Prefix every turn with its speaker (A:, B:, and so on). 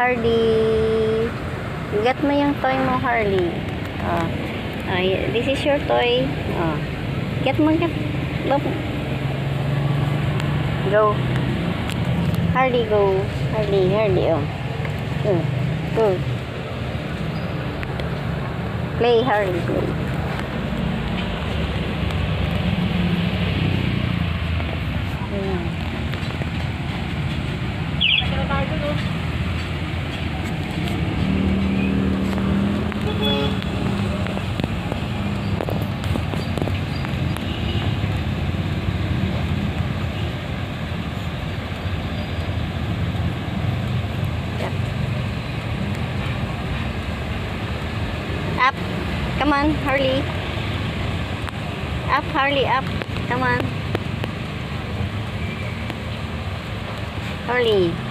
A: Harley. Get mo yung toy mo, Harley. Oh. Oh, this is your toy. Oh. Get mo, get. Look. Go. Harley, go. Harley, Harley, oh. Go. Go. Play, Harley, play. Up. Come on, Harley. Up, Harley, up. Come on. Harley.